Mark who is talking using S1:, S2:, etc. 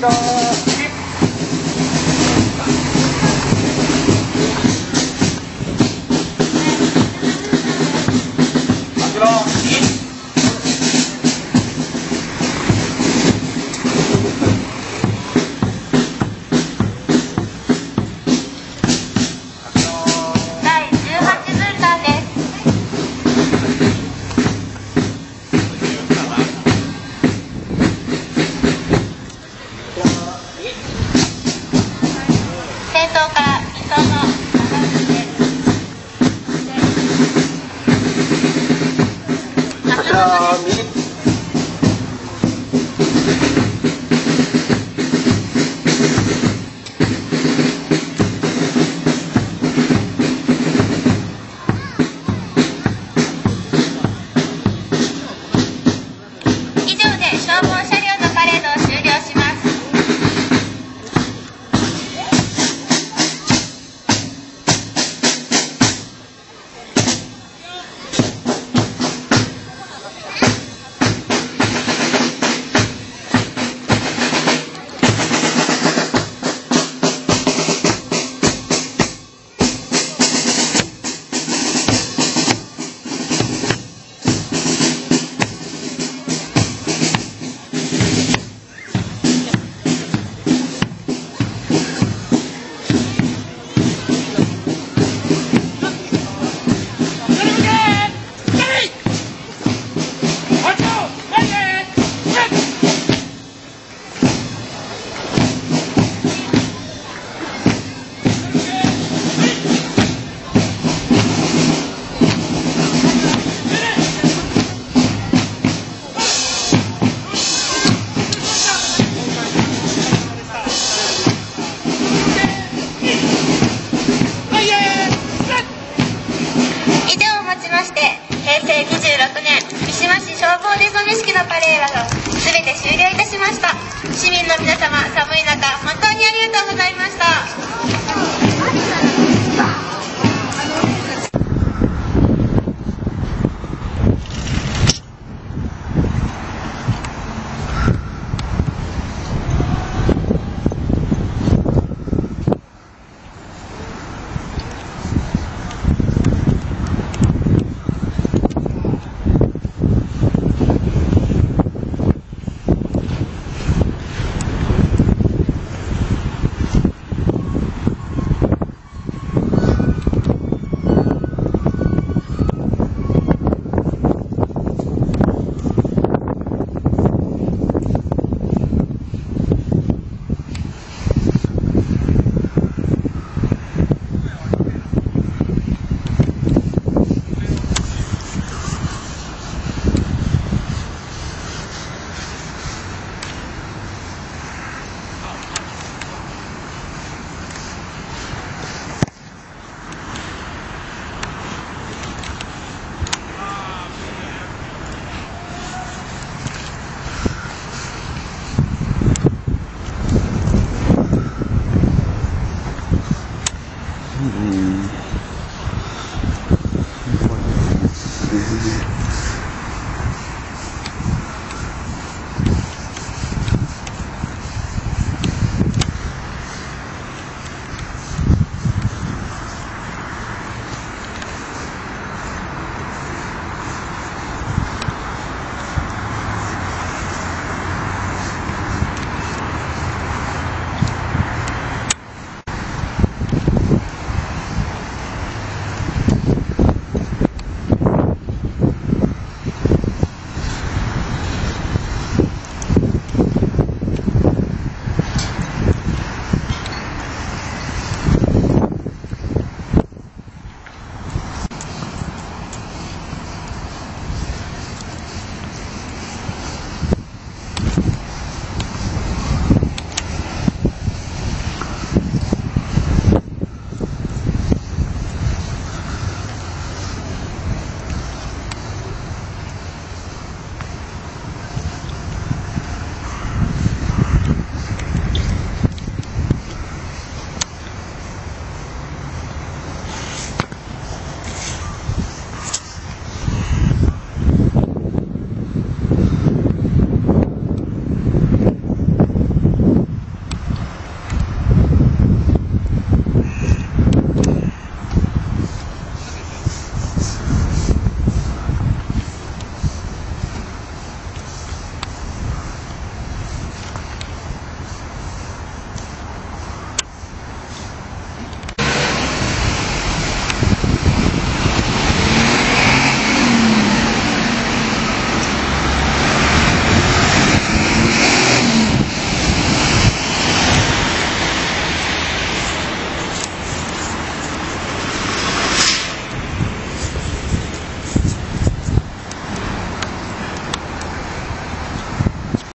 S1: going on? um,